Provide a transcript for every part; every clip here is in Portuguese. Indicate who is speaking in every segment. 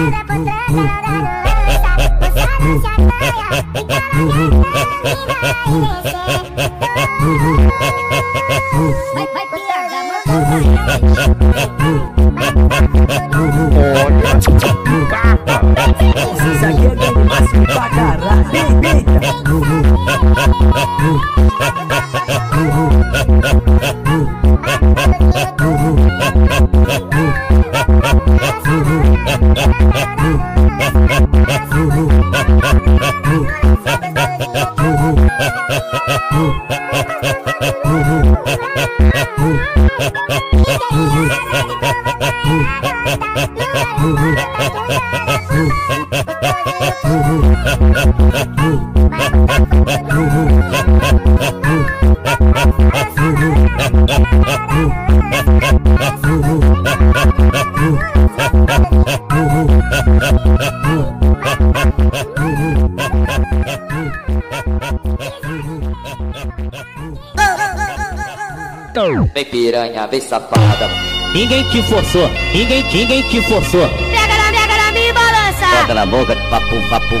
Speaker 1: Vai, vai,
Speaker 2: Isso aqui é game máximo pra caralho.
Speaker 3: Vem piranha, vem safada.
Speaker 4: Ninguém te forçou, ninguém, ninguém te forçou.
Speaker 1: Pega na, pega na minha balança.
Speaker 3: Bota na boca, papo, papo.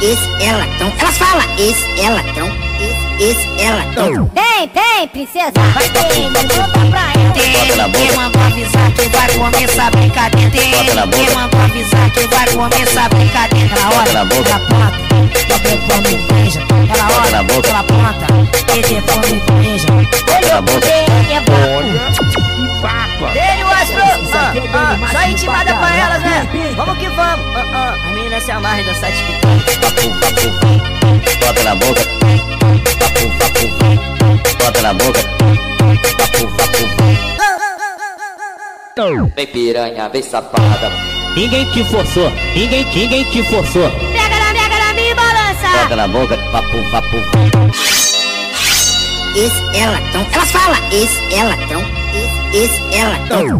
Speaker 5: Esse é latão. Ela fala, esse é latão. Esse, esse é latão.
Speaker 1: Vem, vem, princesa. Vai ter, volta pra ela.
Speaker 3: Na.
Speaker 5: Quem mandou avisar que vai começar a brincadeira?
Speaker 3: Na boca.
Speaker 5: Quem mandou avisar que vai começar a brincadeira? Ela
Speaker 3: Bota
Speaker 5: olha,
Speaker 3: na boca.
Speaker 5: E depois me beija. Ela
Speaker 3: Bota
Speaker 5: olha,
Speaker 3: na boca.
Speaker 5: ela planta, e depois me beija.
Speaker 3: Bota na boca.
Speaker 6: Ele, o Astro! Ah, ah, só intimada pra elas, né? Vamos que vamos! Ah, ah, as meninas se amarram e TikTok.
Speaker 3: Papo, papo. Bota na boca. Papo, papo. Bota na boca. Papo, papo. Vem piranha, vem safada.
Speaker 4: Ninguém te forçou, ninguém, ninguém te forçou.
Speaker 1: Na
Speaker 3: boca, papo, papo.
Speaker 5: Esse é latão. Ela fala, esse é latão. Esse, esse é.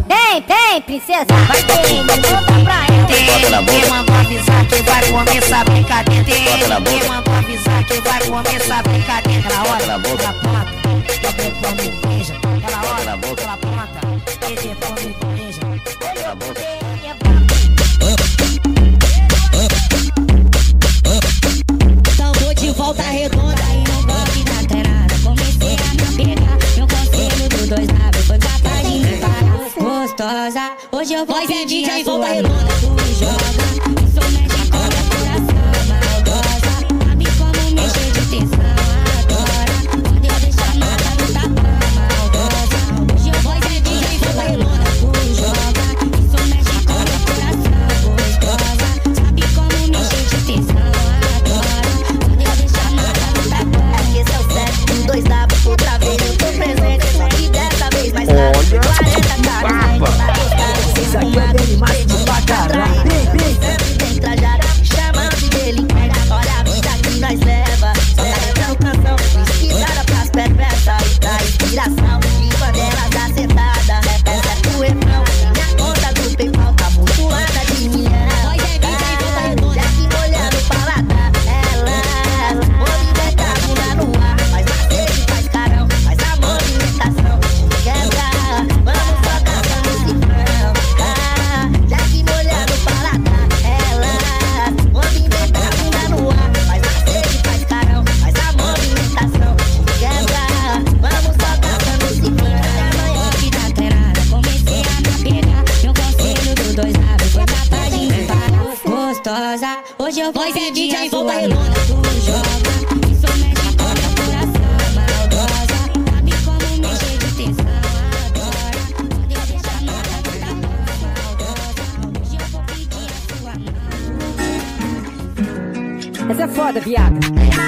Speaker 1: Vem, vem, princesa. Vai ter, volta pra ela.
Speaker 3: Bota na boca.
Speaker 5: Quem mandou avisar que vai começar a brincadeira?
Speaker 3: Bota na boca.
Speaker 5: Quem mandou avisar que vai começar a brincadeira? Ela olha,
Speaker 3: na boca.
Speaker 5: ela e depois me beija. Ela olha,
Speaker 3: na boca.
Speaker 5: ela planta, e depois
Speaker 2: foda, viado.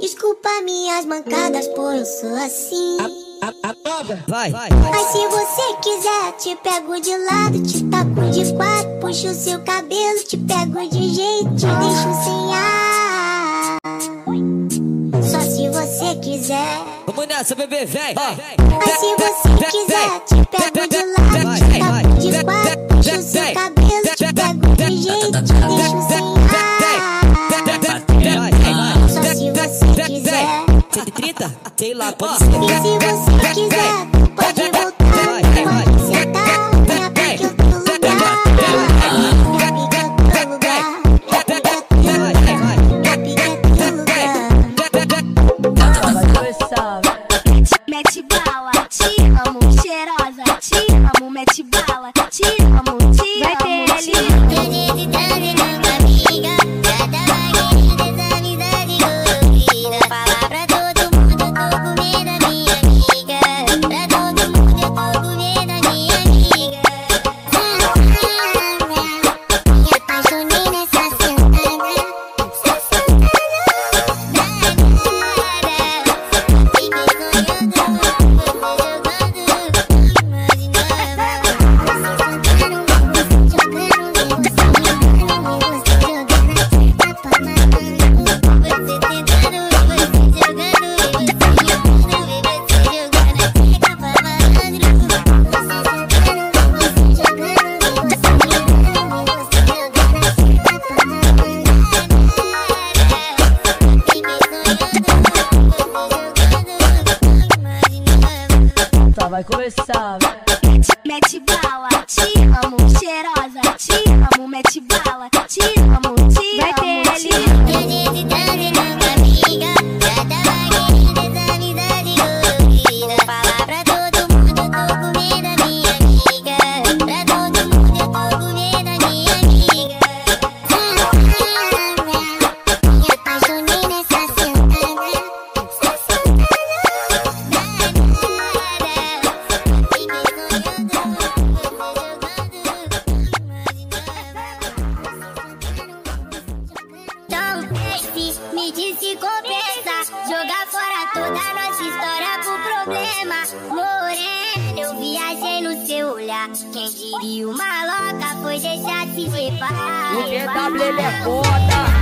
Speaker 7: Desculpa minhas mancadas, pois eu sou assim.
Speaker 8: Vai. Vai.
Speaker 7: Mas se você quiser, te pego de lado, te taco de quatro, puxo seu cabelo, te pego de jeito, te deixo sem ar. Só se você quiser.
Speaker 8: Vamos nessa, bebê, vem.
Speaker 7: Mas se você quiser, te pego de lado, te taco de quatro, puxo seu cabelo.
Speaker 8: Sei lá, pode
Speaker 7: ser. Se você quiser, pode voltar.
Speaker 8: Vai,
Speaker 7: vai,
Speaker 8: vai.
Speaker 1: Tá foi deixar se levar.
Speaker 8: O ele é foda.